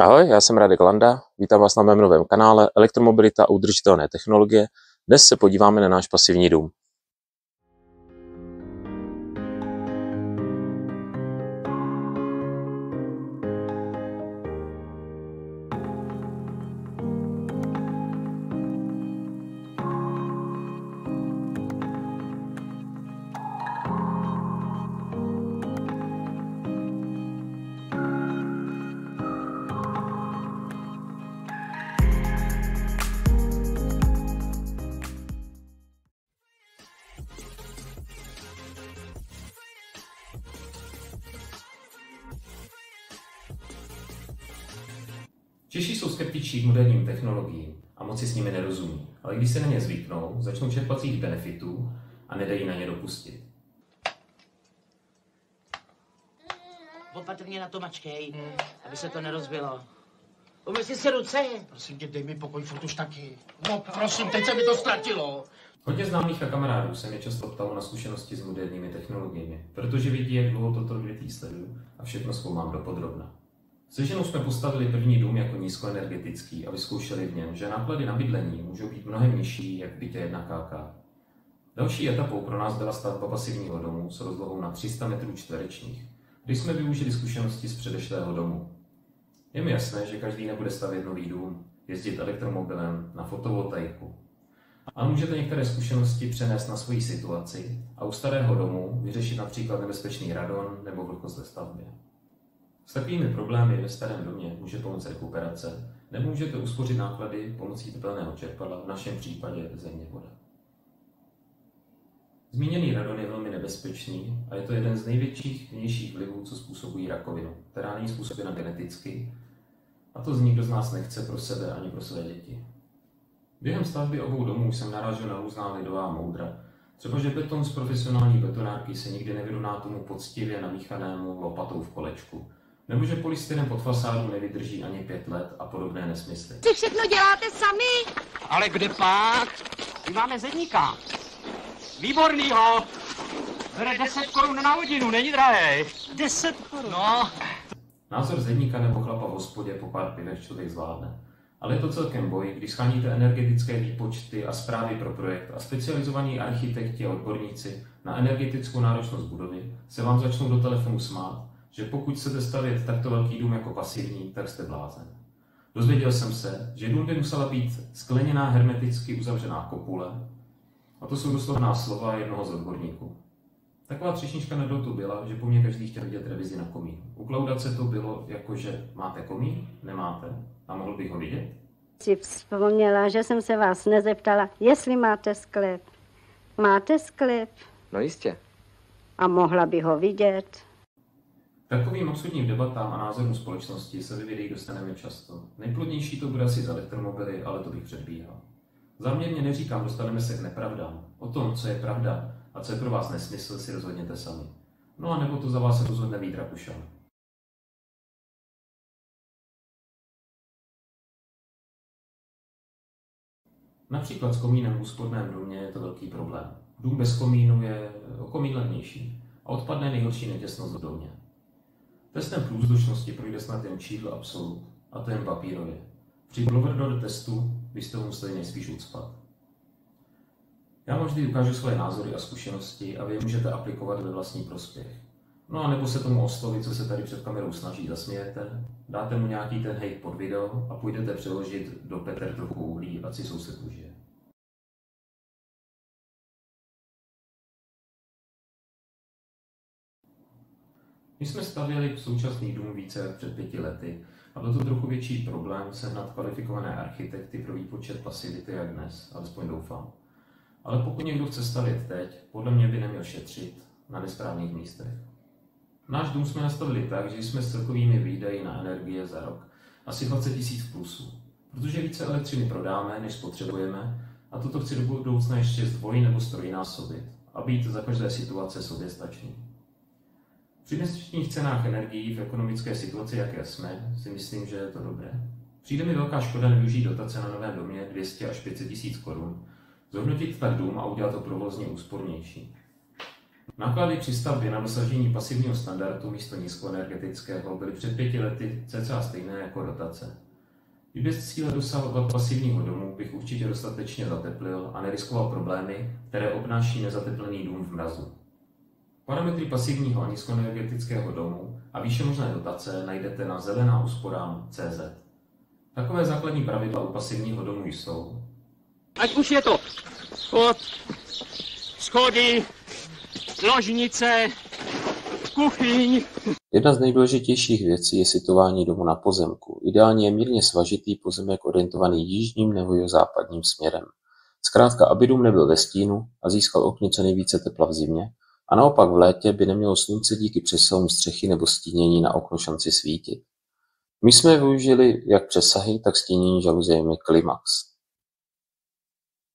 Ahoj, já jsem Radek Landa, vítám vás na mém novém kanále Elektromobilita a udržitelné technologie. Dnes se podíváme na náš pasivní dům. Češi jsou skeptičtí k moderním technologiím a moc si s nimi nerozumí, ale když se na ně zvyknou, začnou čerpat svých benefitů a nedají na ně dopustit. Opatrně na to mačkej, aby se to nerozbilo. Umyj si si ruce. Prosím tě, dej mi pokoj, furt už taky. No prosím, teď se mi to ztratilo. Hodně známých a kamarádů se mě často ptalo na zkušenosti s moderními technologiemi, protože vidí, jak dlouho toto odvětví sleduju a všechno zkoumám dopodrobna. Se ženou jsme postavili první dům jako nízkoenergetický a vyzkoušeli v něm, že náklady na bydlení můžou být mnohem nižší, jak bytě 1 KK. Další etapou pro nás byla stavba pasivního domu s rozlohou na 300 metrů čtverečních, když jsme využili zkušenosti z předešlého domu. Je mi jasné, že každý nebude stavět nový dům, jezdit elektromobilem na fotovoltaiku. Ale můžete některé zkušenosti přenést na svoji situaci a u starého domu vyřešit například nebezpečný radon nebo vlhkost ve stavbě. S takovými problémy ve starém domě může pomoct rekuperace, nebo můžete uspořit náklady pomocí tepelného čerpadla, v našem případě země voda. Zmíněný radon je velmi nebezpečný a je to jeden z největších vnějších vlivů, co způsobují rakovinu, která není způsobena geneticky, a to z nikdo z nás nechce pro sebe ani pro své děti. Během stavby obou domů jsem narážel na různá lidová moudra, třeba že beton z profesionální betonárky se nikdy nevyrovná tomu poctivě namíchanému lopatou v kolečku, nebo že polystyren pod fasádu nevydrží ani pět let a podobné nesmysly. Si všechno děláte sami? Ale kde pak? My máme zedníka. Výbornýho. Bere 10 korun na hodinu, není drahý. 10 korun? No. Názor zedníka nebo chlapa v hospodě po pár pivech člověk zvládne. Ale je to celkem boj, když scháníte energetické výpočty a zprávy pro projekt a specializovaní architekti a odborníci na energetickou náročnost budovy se vám začnou do telefonu smát, že pokud chcete stavět takto velký dům jako pasivní, tak jste blázen. Dozvěděl jsem se, že dům by musela být skleněná hermeticky uzavřená kopule, a to jsou doslovná slova jednoho z odborníků. Taková třešnička na dotu byla, že po mně každý chtěl vidět revizi na komín. U Klaudace to bylo jako, že máte komín, nemáte, a mohl bych ho vidět? Si vzpomněla, že jsem se vás nezeptala, jestli máte sklep. Máte sklep? No jistě. A mohla by ho vidět? Takovým absurdním debatám a názorům společnosti se ve videích dostaneme často. Nejplodnější to bude asi z elektromobily, ale to bych předbíhal. Záměrně neříkám, dostaneme se k nepravdám. O tom, co je pravda a co je pro vás nesmysl, si rozhodněte sami. No a nebo to za vás rozhodne Vít Rakušan. Například s komínem v úsporném domě je to velký problém. Dům bez komínu je o komín levnější a odpadne nejhorší netěsnost v domě. Testem průzdušnosti projde snad jen čídlo Absolut, a to jen papírově. Při Blower testu byste ho museli nejspíš ucpat. Já vám vždy ukážu svoje názory a zkušenosti a vy je můžete aplikovat ve vlastní prospěch. No a nebo se tomu oslovi, co se tady před kamerou snaží, zasmějete, dáte mu nějaký ten hate pod video a půjdete přeložit do Petr trochu uhlí, a si soused užije. My jsme stavěli současný dům více jak před pěti lety a byl to trochu větší problém sehnat kvalifikované architekty pro výpočet pasivity jak dnes, alespoň doufám. Ale pokud někdo chce stavět teď, podle mě by neměl šetřit na nesprávných místech. Náš dům jsme nastavili tak, že jsme s celkovými výdaji na energie za rok asi 20 000 plusů, protože více elektřiny prodáme, než spotřebujeme a toto chci do budoucna ještě zdvoj nebo strojnásobit a být za každé situace soběstačný. Při dnešních cenách energií v ekonomické situaci, jaké jsme, si myslím, že je to dobré. Přijde mi velká škoda nevyužít dotace na novém domě 200 až 500 tisíc korun, zhodnotit tak dům a udělat to provozně úspornější. Náklady při stavbě na dosažení pasivního standardu místo nízkoenergetického byly před pěti lety cca stejné jako dotace. I bez cíle dosahovat pasivního domu bych určitě dostatečně zateplil a neriskoval problémy, které obnáší nezateplený dům v mrazu. Parametry pasivního a nízkoenergetického domu a výše možné dotace najdete na zelená CZ. Takové základní pravidla u pasivního domu jsou. Ať už je to od schody, ložnice, kuchyň. Jedna z nejdůležitějších věcí je situování domu na pozemku. Ideálně je mírně svažitý pozemek orientovaný jižním nebo západním směrem. Zkrátka, aby dům nebyl ve stínu a získal okně co nejvíce tepla v zimě, a naopak v létě by nemělo slunce díky přesahům střechy nebo stínění na okno šanci svítit. My jsme využili jak přesahy, tak stínění žaluziemi Klimax.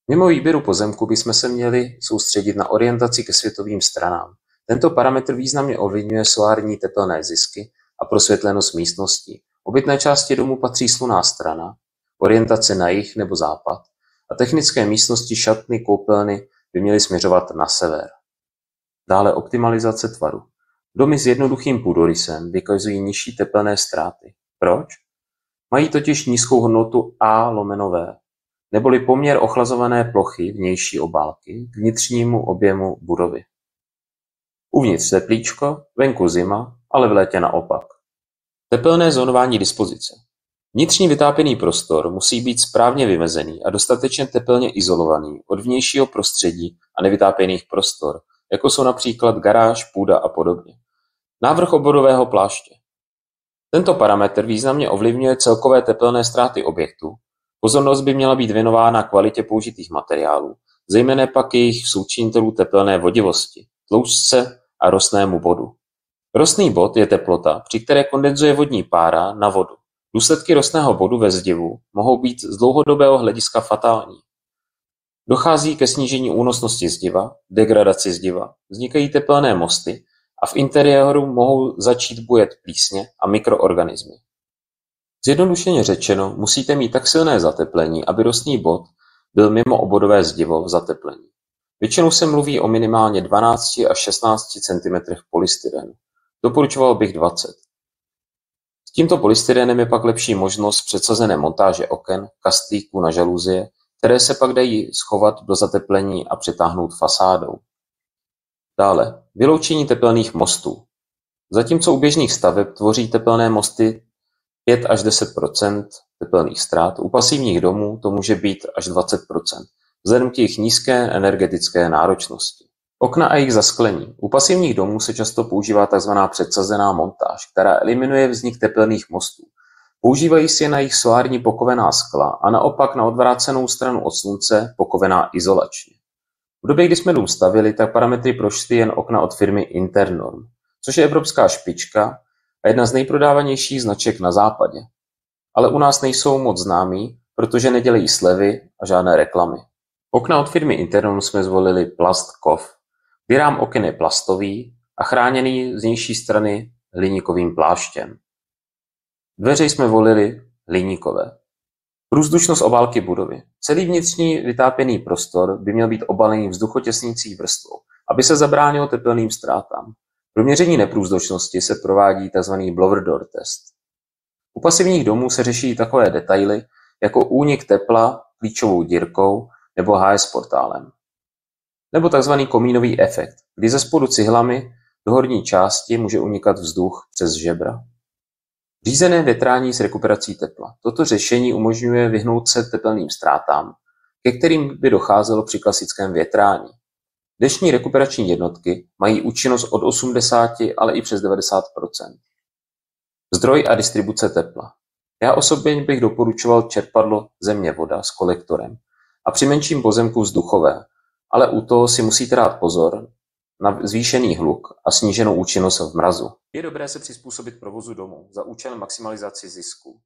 Mimo výběru pozemku bychom se měli soustředit na orientaci ke světovým stranám. Tento parametr významně ovlivňuje solární tepelné zisky a prosvětlenost místností. Obytné části domu patří slunná strana, orientace na jih nebo západ a technické místnosti šatny, koupelny by měly směřovat na sever. Dále optimalizace tvaru. Domy s jednoduchým půdorysem vykazují nižší tepelné ztráty. Proč? Mají totiž nízkou hodnotu A lomeno V, neboli poměr ochlazované plochy vnější obálky k vnitřnímu objemu budovy. Uvnitř teplíčko, venku zima, ale v létě naopak. Tepelné zónování dispozice. Vnitřní vytápěný prostor musí být správně vymezený a dostatečně tepelně izolovaný od vnějšího prostředí a nevytápěných prostor, jako jsou například garáž, půda a podobně. Návrh oborového pláště. Tento parametr významně ovlivňuje celkové tepelné ztráty objektu, pozornost by měla být věnována kvalitě použitých materiálů, zejména pak jejich součinitelů tepelné vodivosti, tloušťce a rostnému bodu. Rostný bod je teplota, při které kondenzuje vodní pára na vodu. Důsledky rostného bodu ve zdivu mohou být z dlouhodobého hlediska fatální. Dochází ke snížení únosnosti zdiva, degradaci zdiva, vznikají tepelné mosty a v interiéru mohou začít bujet plísně a mikroorganismy. Zjednodušeně řečeno, musíte mít tak silné zateplení, aby rostný bod byl mimo obodové zdivo v zateplení. Většinou se mluví o minimálně 12 až 16 cm polystyrenu. Doporučoval bych 20. S tímto polystyrenem je pak lepší možnost předsazené montáže oken, kastlíků na žaluzie, které se pak dají schovat do zateplení a přetáhnout fasádou. Dále, vyloučení tepelných mostů. Zatímco u běžných staveb tvoří tepelné mosty 5 až 10% tepelných ztrát, u pasivních domů to může být až 20% vzhledem k jejich nízké energetické náročnosti. Okna a jejich zasklení. U pasivních domů se často používá tzv. předsazená montáž, která eliminuje vznik tepelných mostů. Používají se na jejich solární pokovená skla a naopak na odvrácenou stranu od slunce pokovená izolačně. V době, kdy jsme dům stavili, tak parametry prošly jen okna od firmy Internorm, což je evropská špička a jedna z nejprodávanějších značek na západě. Ale u nás nejsou moc známí, protože nedělají slevy a žádné reklamy. Okna od firmy Internorm jsme zvolili Plast Kov. Vyrám oken je plastový a chráněný z vnější strany hliníkovým pláštěm. Dveře jsme volili hliníkové. Průzdušnost obálky budovy. Celý vnitřní vytápěný prostor by měl být obalený vzduchotěsnící vrstvou, aby se zabránilo tepelným ztrátám. Pro měření neprůzdušnosti se provádí tzv. blower door test. U pasivních domů se řeší takové detaily jako únik tepla klíčovou dírkou nebo HS portálem. Nebo tzv. komínový efekt, kdy ze spodu cihlami do horní části může unikat vzduch přes žebra. Řízené větrání s rekuperací tepla. Toto řešení umožňuje vyhnout se tepelným ztrátám, ke kterým by docházelo při klasickém větrání. Dnešní rekuperační jednotky mají účinnost od 80, ale i přes 90% Zdroj a distribuce tepla. Já osobně bych doporučoval čerpadlo země-voda s kolektorem a při menším pozemku vzduchové, ale u toho si musíte dát pozor na zvýšený hluk a sníženou účinnost v mrazu. Je dobré se přizpůsobit provozu domu za účelem maximalizace zisku.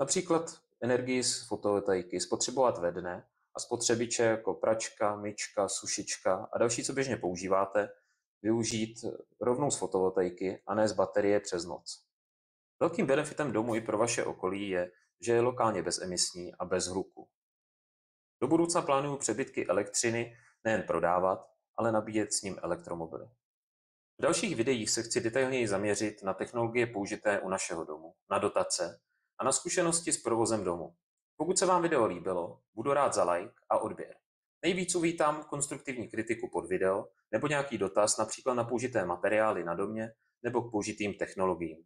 Například energii z fotovoltaiky spotřebovat ve dne a spotřebiče jako pračka, myčka, sušička a další, co běžně používáte, využít rovnou z fotovoltaiky a ne z baterie přes noc. Velkým benefitem domu i pro vaše okolí je, že je lokálně bezemisní a bez hluku. Do budoucna plánuju přebytky elektřiny nejen prodávat, ale nabíjet s ním elektromobily. V dalších videích se chci detailněji zaměřit na technologie použité u našeho domu, na dotace a na zkušenosti s provozem domu. Pokud se vám video líbilo, budu rád za like a odběr. Nejvíc uvítám konstruktivní kritiku pod video nebo nějaký dotaz například na použité materiály na domě nebo k použitým technologiím.